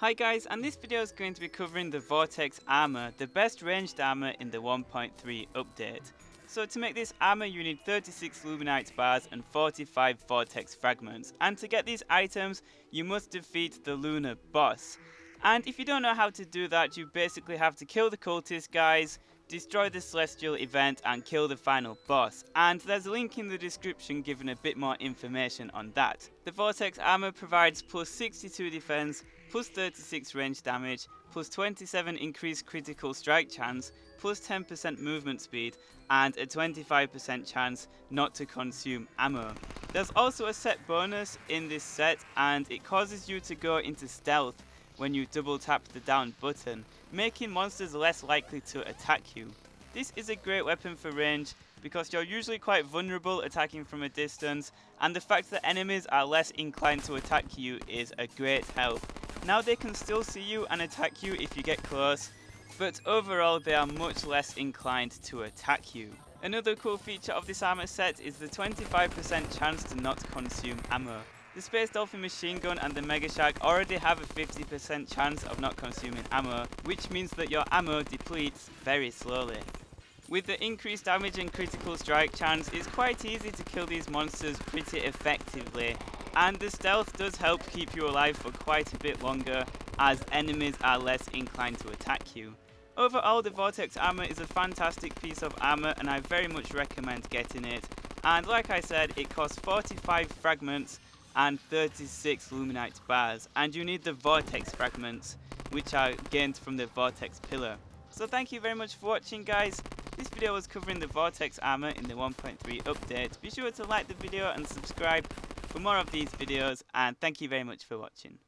Hi guys, and this video is going to be covering the Vortex Armor, the best ranged armor in the 1.3 update. So to make this armor you need 36 Luminite bars and 45 Vortex fragments, and to get these items you must defeat the Lunar boss. And if you don't know how to do that, you basically have to kill the cultist guys, destroy the celestial event and kill the final boss. And there's a link in the description giving a bit more information on that. The Vortex armor provides plus 62 defense, plus 36 range damage, plus 27 increased critical strike chance, plus 10% movement speed, and a 25% chance not to consume ammo. There's also a set bonus in this set and it causes you to go into stealth when you double tap the down button, making monsters less likely to attack you. This is a great weapon for range because you're usually quite vulnerable attacking from a distance and the fact that enemies are less inclined to attack you is a great help. Now they can still see you and attack you if you get close, but overall they are much less inclined to attack you. Another cool feature of this armor set is the 25% chance to not consume ammo. The Space Dolphin machine gun and the Mega Shark already have a 50% chance of not consuming ammo, which means that your ammo depletes very slowly. With the increased damage and critical strike chance, it's quite easy to kill these monsters pretty effectively, and the stealth does help keep you alive for quite a bit longer, as enemies are less inclined to attack you. Overall, the Vortex armor is a fantastic piece of armor and I very much recommend getting it. And like I said, it costs 45 fragments and 36 Luminite bars, and you need the Vortex fragments, which are gained from the Vortex pillar. So thank you very much for watching guys. This video was covering the Vortex armor in the 1.3 update. Be sure to like the video and subscribe for more of these videos, and thank you very much for watching.